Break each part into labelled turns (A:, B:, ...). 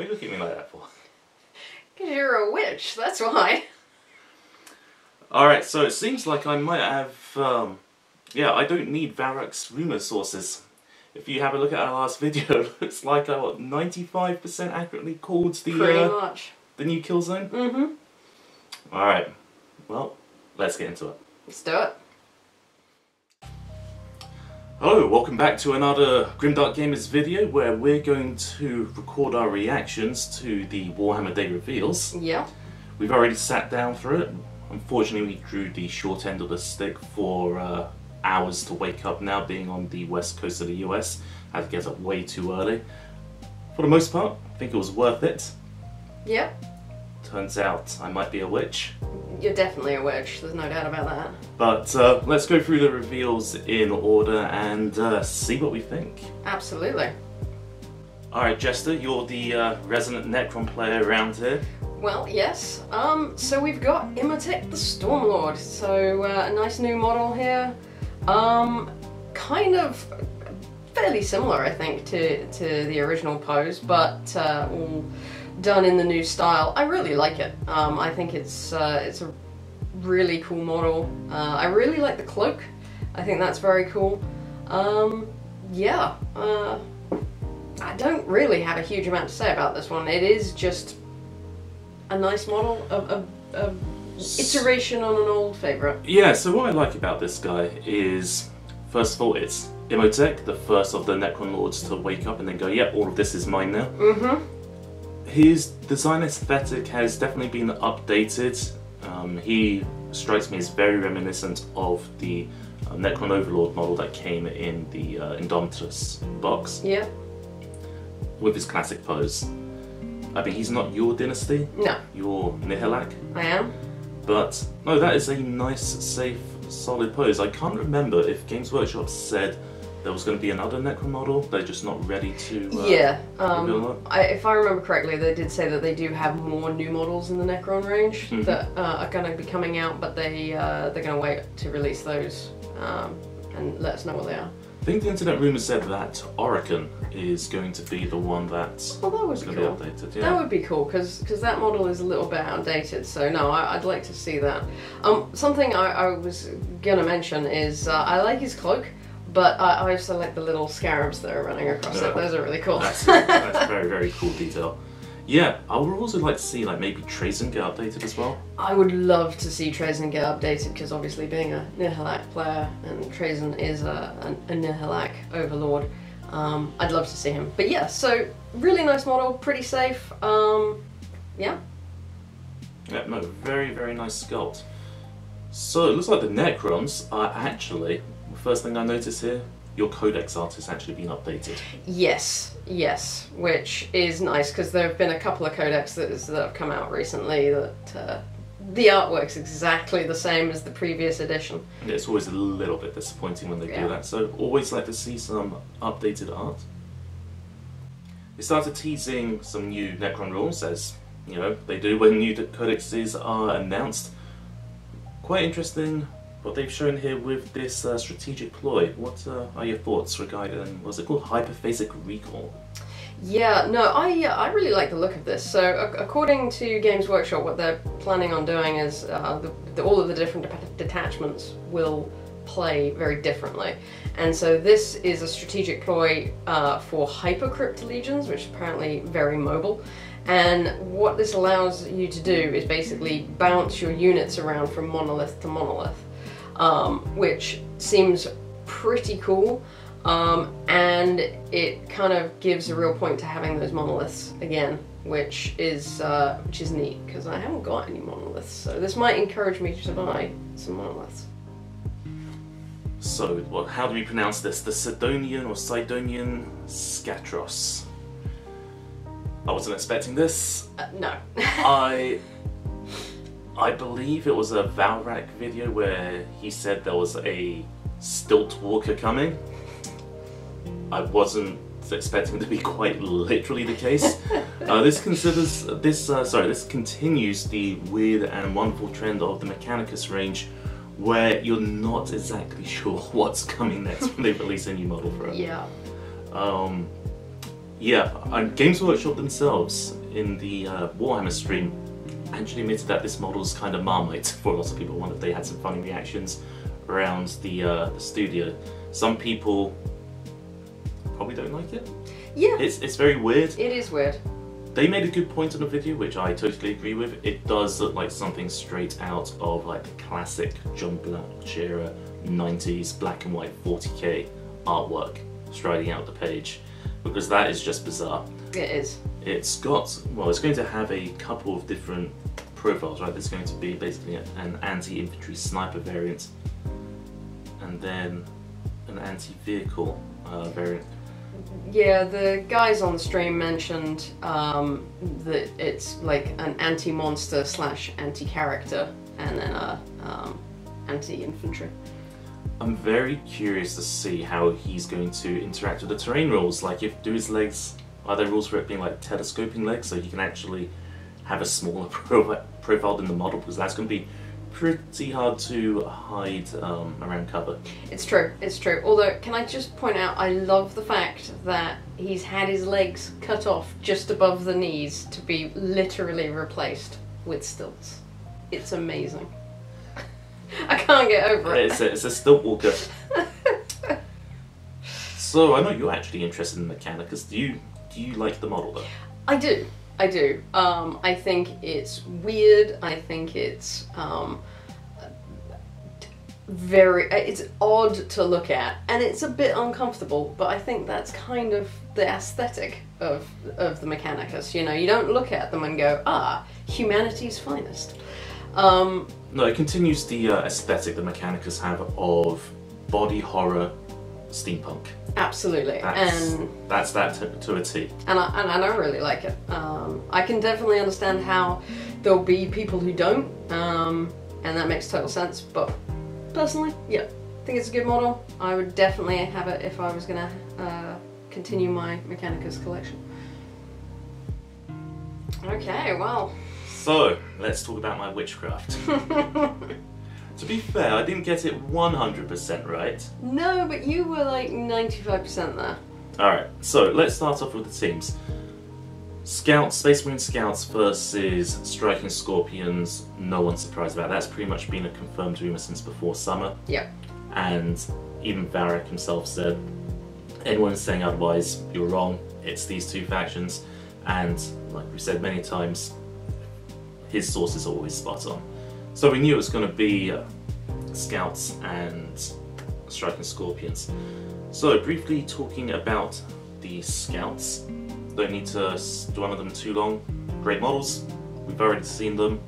A: Why are you looking at me like that for?
B: Because you're a witch, that's why.
A: Alright, so it seems like I might have, um, yeah, I don't need Valrak's rumour sources. If you have a look at our last video, it looks like I, what, 95% accurately called the,
B: Pretty
A: uh,
B: much.
A: the new kill zone?
B: Mm-hmm.
A: Alright, well, let's get into it.
B: Let's do it.
A: Hello, welcome back to another Grimdark Gamers video where we're going to record our reactions to the Warhammer Day reveals.
B: Yeah.
A: We've already sat down for it. Unfortunately, we drew the short end of the stick for uh, hours to wake up now, being on the west coast of the US. I Had to get up way too early. For the most part, I think it was worth it.
B: Yeah.
A: Turns out I might be a witch.
B: You're definitely a witch, there's no doubt about that.
A: But uh, let's go through the reveals in order and uh, see what we think.
B: Absolutely.
A: Alright, Jester, you're the uh, resident Necron player around here.
B: Well, yes. Um, so we've got Imotekh the Stormlord. So uh, a nice new model here. Um, kind of fairly similar, I think, to, to the original pose, but uh, all done in the new style. I really like it. Um, I think it's uh, it's a really cool model. Uh, I really like the cloak. I think that's very cool. Um, yeah. Uh, I don't really have a huge amount to say about this one. It is just a nice model, a, a, a iteration on an old favourite.
A: Yeah, so what I like about this guy is, first of all, it's Imotekh, the first of the Necron Lords to wake up and then go, yeah, all of this is mine now.
B: Mm-hmm.
A: His design aesthetic has definitely been updated. Um, he strikes me as very reminiscent of the uh, Necron Overlord model that came in the uh, Indomitus box
B: Yeah.
A: with his classic pose. I mean, he's not your dynasty,
B: No,
A: your Nihilakh,
B: I am.
A: but no, that is a nice, safe, solid pose. I can't remember if Games Workshop said there was going to be another Necron model. They're just not ready to. Uh,
B: yeah. Um, I, if I remember correctly, they did say that they do have more new models in the Necron range
A: Mhm.
B: that uh, are going to be coming out, but they uh, they're going to wait to release those um, and let us know what they are.
A: I think the internet rumors said that Orikan is going to be the one that's
B: Well, that would
A: going
B: be
A: to
B: cool.
A: be updated.
B: That would be cool because that model is a little bit outdated. So no, I, I'd like to see that. Um, something I, I was gonna mention is uh, I like his cloak, but I, I also like the little scarabs that are running across it. Those are really cool.
A: That's, that's a very, very cool detail. Yeah, I would also like to see like maybe Trazyn get updated as well.
B: I would love to see Trazyn get updated because obviously being a Nihilakh player and Trazyn is a, a, a Nihilakh overlord, um, I'd love to see him. But yeah, so really nice model, pretty safe. Um, yeah,
A: Yeah, no, very, very nice sculpt. So it looks like the Necrons are actually, first thing I notice here, your Codex art has actually been updated.
B: yes, yes, which is nice because there have been a couple of codexes that, is, that have come out recently that uh, the artwork's exactly the same as the previous edition.
A: And it's always a little bit disappointing when they
B: Yeah.
A: do that, so always like to see some updated art. They started teasing some new Necron rules, as you know they do when new codexes are announced. Quite interesting what they've shown here with this uh, strategic ploy. What uh, are your thoughts regarding what's it called? Hyperphasic recall.
B: Yeah, no, I uh, I really like the look of this. So ac- according to Games Workshop, what they're planning on doing is uh, the, the, all of the different de- detachments will play very differently, and so this is a strategic ploy uh, for hypercrypt legions, which is apparently very mobile. And what this allows you to do is basically bounce your units around from monolith to monolith, um, which seems pretty cool. Um, and it kind of gives a real point to having those monoliths again, which is uh, which is neat because I haven't got any monoliths, so this might encourage me to buy some monoliths.
A: So, well, how do we pronounce this? The Sydonian or Sydonian Skatros. I wasn't expecting this.
B: Uh, no.
A: I I believe it was a Valrak video where he said there was a stilt walker coming. I wasn't expecting it to be quite literally the case. Uh, this considers this uh, sorry this continues the weird and wonderful trend of the Mechanicus range, where you're not exactly sure what's coming next when they release a new model for it.
B: yeah.
A: Um, Yeah, Games Workshop themselves in the uh, Warhammer stream actually admitted that this model is kind of marmite for a lot of people. One of they had some funny reactions around the, uh, the studio. Some people probably don't like it.
B: Yeah,
A: It's it's very weird.
B: it is weird.
A: They made a good point in the video, which I totally agree with. It does look like something straight out of like the classic John Blanche era 90s black and white 40k artwork striding out the page, because that is just bizarre.
B: It is.
A: It's got well, it's going to have a couple of different profiles, right? There's going to be basically an anti-infantry sniper variant, and then an anti-vehicle uh, variant.
B: Yeah, the guys on the stream mentioned um, that it's like an anti-monster slash anti-character, and then a um, anti-infantry.
A: I'm very curious to see how he's going to interact with the terrain rules. Like, if do his legs are there rules for it being like telescoping legs, so you can actually have a smaller pro- profile than the model, because that's going to be pretty hard to hide um, around cover.
B: It's true, it's true. Although, can I just point out, I love the fact that he's had his legs cut off just above the knees to be literally replaced with stilts. It's amazing. I can't get over it.
A: It's a, it's a stilt walker. so I know you're actually interested in Mechanicus. Do you do you like the model though?
B: I do. I do. Um, I think it's weird. I think it's um, very. It's odd to look at, and it's a bit uncomfortable. But I think that's kind of the aesthetic of of the Mechanicus. You know, you don't look at them and go, "Ah, humanity's finest." Um,
A: No, it continues the uh, aesthetic that Mechanicus have of body horror steampunk.
B: Absolutely,
A: That's,
B: and
A: that's that to, to a T.
B: and I, and I don't really like it. Um, I can definitely understand how there'll be people who don't, um, and that makes total sense. But personally, yeah, I think it's a good model. I would definitely have it if I was gonna uh, continue my Mechanicus collection. Okay, well,
A: So let's talk about my witchcraft. to be fair, I didn't get it 100% right.
B: no, but you were like ninety-five percent there.
A: Alright, so let's start off with the teams. Scouts, Space Marine Scouts versus Striking Scorpions, no one's surprised about that. That's pretty much been a confirmed rumour since before summer.
B: Yeah.
A: And even Valrak himself said, anyone saying otherwise, you're wrong. It's these two factions. And like we said many times, his sources are always spot on. So we knew it was going to be uh, Scouts and Striking Scorpions. So briefly talking about the Scouts, don't need to dwell on them too long. Great models, we've already seen them.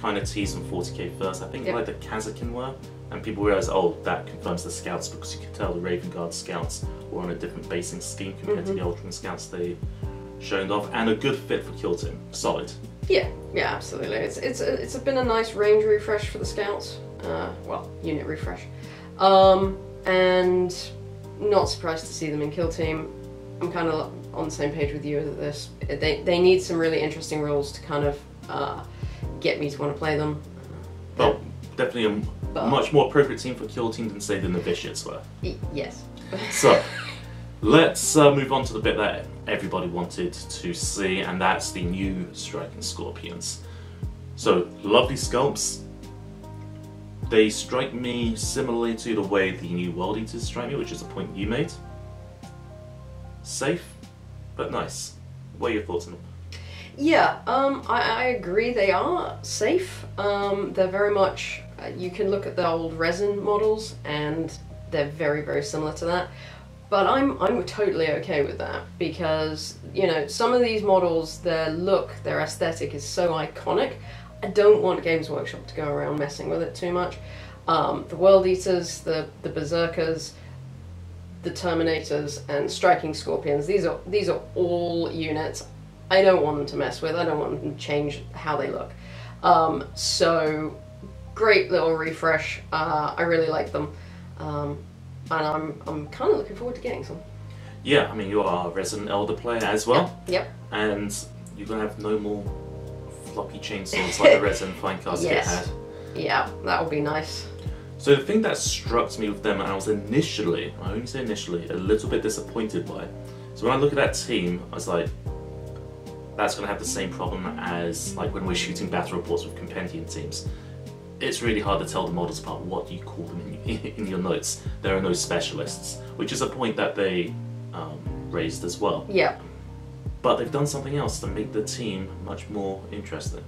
A: Kind of teased them 40k first. I think
B: Yep.
A: like the Kasrkin were, and people realised, oh, that confirms the Scouts because you could tell the Raven Guard Scouts were on a different basing scheme compared to the Ultraman Scouts they showed off, and a good fit for Kill Team. Solid.
B: Yeah, yeah, absolutely. It's it's it's been a nice range refresh for the scouts. Uh, well, unit refresh, um, and not surprised to see them in kill team. I'm kind of on the same page with you with this. They they need some really interesting rules to kind of uh, get me to want to play them.
A: Well, definitely a
B: But-
A: much more appropriate team for Kill Team than say than the Novitiates were.
B: Yes.
A: So, let's uh, move on to the bit that everybody wanted to see, and that's the new Striking Scorpions. So, lovely sculpts. They strike me similarly to the way the new World Eaters strike me, which is a point you made. Safe, but nice. What are your thoughts on them?
B: Yeah, um, I, I agree. They are safe. Um, they're very much. Uh, you can look at the old resin models, and they're very, very similar to that. But I'm I'm totally okay with that because you know some of these models, their look, their aesthetic is so iconic. I don't want Games Workshop to go around messing with it too much. Um, the World Eaters, the the Berserkers, the Terminators and Striking Scorpions. These are these are all units I don't want them to mess with. I don't want them to change how they look. Um, so great little refresh. Uh, I really like them, um, and I'm I'm kind of looking forward to getting some.
A: Yeah, I mean, you are a Resident Eldar player as well.
B: Yep.
A: and you're gonna have no more floppy chainsaws like the Resident Fine Casket
B: Yes.
A: had.
B: Yeah, that would be nice.
A: So the thing that struck me with them, and I was initially, I only say initially, a little bit disappointed by, So when I look at that team, I was like, that's going to have the same problem as like when we're shooting battle reports with compendium teams. It's really hard to tell the models apart what you call them in, in your notes. There are no specialists, which is a point that they um, raised as well.
B: Yeah.
A: But they've done something else to make the team much more interesting.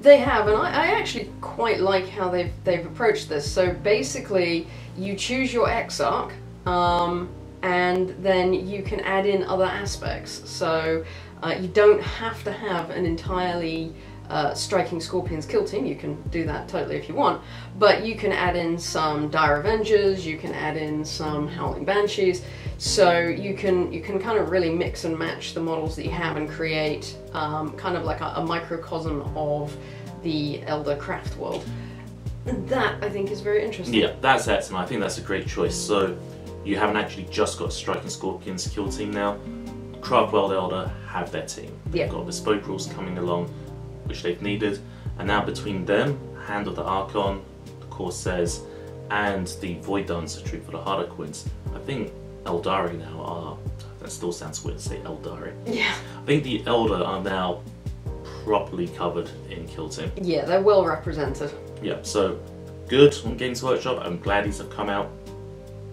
B: They have, and I, I actually quite like how they've they've approached this. So basically, you choose your exarch, um, and then you can add in other aspects. So uh, you don't have to have an entirely uh, striking scorpions kill team. You can do that totally if you want, but you can add in some dire avengers. You can add in some howling banshees. So you can you can kind of really mix and match the models that you have and create um, kind of like a, a microcosm of the Eldar craft world. That I think is very interesting.
A: Yeah, that's excellent. I think that's a great choice. So you haven't actually just got Striking Scorpions kill team now. Craft World Eldar have their team. They've
B: Yeah.
A: got bespoke rules coming along, which they've needed, and now between them, Hand of the Archon, the Corsairs, and the Void Dancer troupe for the Harlequins, I think Aeldari now are. That still sounds weird to say Aeldari.
B: Yeah.
A: I think the Eldar are now properly covered in kill team.
B: Yeah, they're well represented.
A: Yeah, so good on Games Workshop. I'm glad these have come out.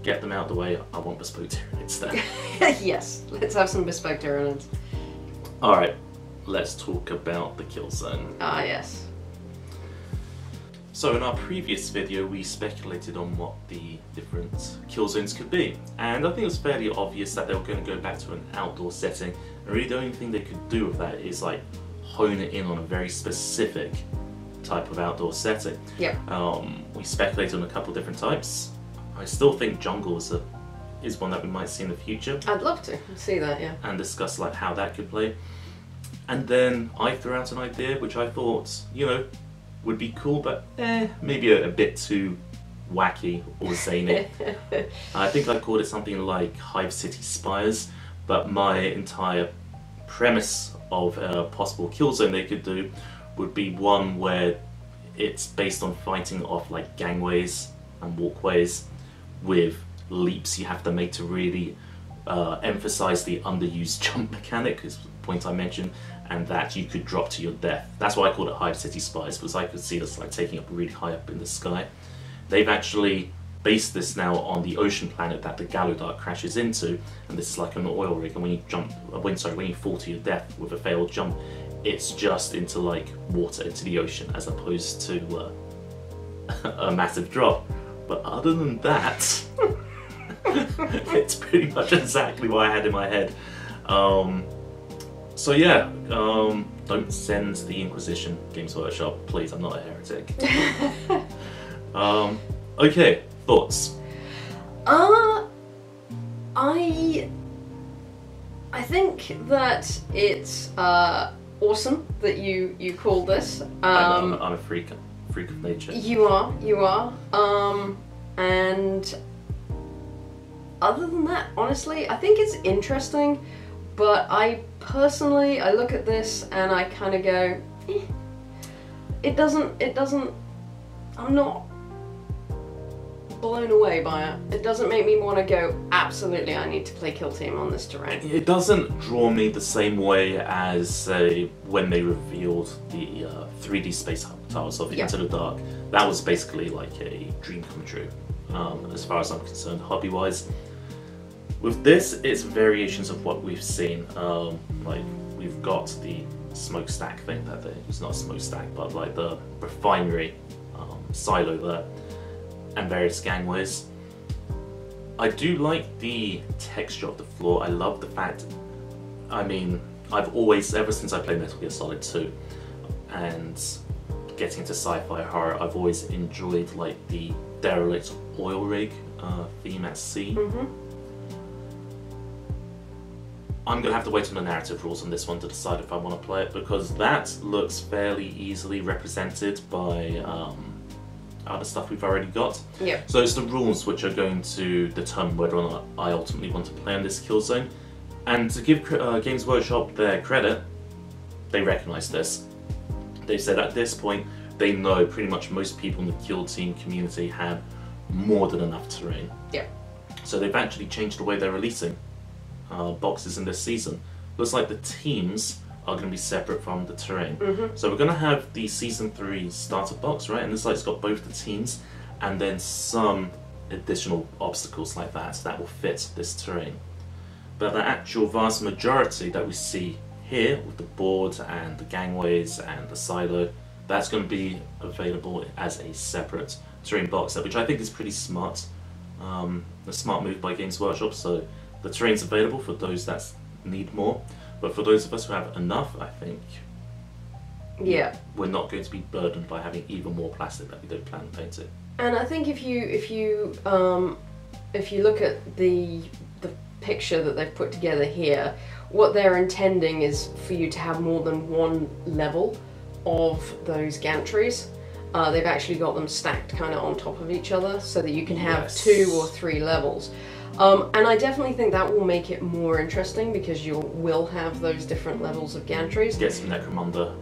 A: Get them out of the way. I want bespoke Tyranids then.
B: yes, let's have some bespoke Tyranids.
A: Alright, let's talk about the kill zone.
B: Ah, yes.
A: So in our previous video we speculated on what the different kill zones could be and I think it was fairly obvious that they were going to go back to an outdoor setting and really the only thing they could do with that is like hone it in on a very specific type of outdoor setting.
B: Yep.
A: Um, we speculated on a couple different types. I still think jungle is, a, is one that we might see in the future
B: I'd love to see that, yeah.
A: and discuss like how that could play. And then I threw out an idea which I thought, you know, would be cool, but eh, maybe a, a bit too wacky or zany. I think I called it something like Hive City Spires, but my entire premise of a possible kill zone they could do would be one where it's based on fighting off like gangways and walkways with leaps you have to make to really uh, emphasize the underused jump mechanic, is the point I mentioned, and that you could drop to your death. That's why I called it Hive City Spires, because I could see this like taking up really high up in the sky. They've actually based this now on the ocean planet that the Gallowdark crashes into, and this is like an oil rig. And when you jump, uh, when sorry, when you fall to your death with a failed jump, it's just into like water into the ocean as opposed to uh, a massive drop. But other than that, it's pretty much exactly what I had in my head. Um, so yeah, um, don't send the Inquisition Games Workshop, please. I'm not a heretic. um, okay, thoughts.
B: Uh, I I think that it's uh, awesome that you you called this.
A: I'm, I'm,
B: Um,
A: I'm a freak, freak of nature.
B: you are, you are. Um, and other than that, honestly, I think it's interesting. But I personally, I look at this and I kind of go, eh, it doesn't, it doesn't. I'm not blown away by it. It doesn't make me want to go. Absolutely, I need to play Kill Team on this terrain.
A: It doesn't draw me the same way as say when they revealed the uh, 3D space tiles of
B: Yeah.
A: Into the Dark. That was basically like a dream come true, um, as far as I'm concerned, hobby-wise. With this, it's variations of what we've seen. Um, like we've got the smokestack thing that they, it's not a smokestack, but like the refinery um, silo there, and various gangways. I do like the texture of the floor. I love the fact. I mean, I've always, ever since I played Metal Gear Solid 2, and getting into sci-fi horror, I've always enjoyed like the derelict oil rig uh, theme at sea.
B: hmm
A: I'm gonna have to wait on the narrative rules on this one to decide if I want to play it because that looks fairly easily represented by um, other stuff we've already got.
B: Yeah.
A: So it's the rules which are going to determine whether or not I ultimately want to play on this kill zone. And to give uh, Games Workshop their credit, they recognise this. They said at this point they know pretty much most people in the kill team community have more than enough terrain.
B: Yeah.
A: So they've actually changed the way they're releasing uh, boxes in this season. Looks like the teams are going to be separate from the terrain.
B: Mm-hmm.
A: So we're going to have the season three starter box, right? And this like it's got both the teams and then some additional obstacles like that that will fit this terrain. But the actual vast majority that we see here with the board and the gangways and the silo, that's going to be available as a separate terrain box set, which I think is pretty smart. Um, a smart move by Games Workshop. So the terrain's available for those that need more, but for those of us who have enough, I think
B: Yeah.
A: we're not going to be burdened by having even more plastic that we don't plan to paint it.
B: And I think if you if you um, if you look at the the picture that they've put together here, what they're intending is for you to have more than one level of those gantries. Uh, they've actually got them stacked kind of on top of each other so that you can have
A: Yes.
B: two or three levels. Um, and I definitely think that will make it more interesting because you will have those different levels of gantries.
A: Get some Necromunda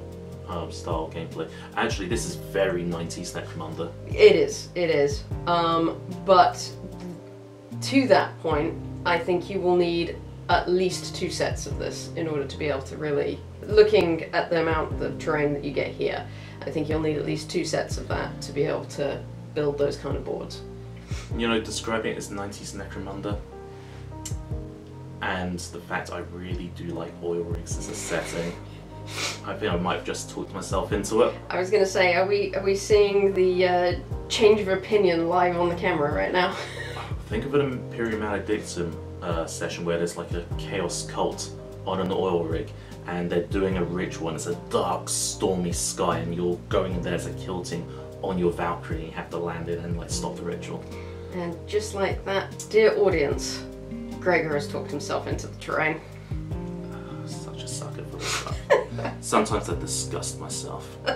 A: um, style gameplay. Actually, this is very 90s Necromunda.
B: It is, it is. Um, but to that point, I think you will need at least two sets of this in order to be able to really. Looking at the amount of terrain that you get here, I think you'll need at least two sets of that to be able to build those kind of boards.
A: You know, describing it as 90s Necromunda, and the fact I really do like oil rigs as a setting. I think I might have just talked myself into it.
B: I was going to say, are we are we seeing the uh, change of opinion live on the camera right now?
A: Think of an Imperium Maledictum uh, session where there's like a Chaos Cult on an oil rig and they're doing a ritual and it's a dark, stormy sky and you're going in there as a kill team on your Valkyrie and you have to land it and like stop the ritual.
B: and just like that, dear audience, Gregor has talked himself into the terrain.
A: Ah, such a sucker for this stuff. Sometimes I disgust myself.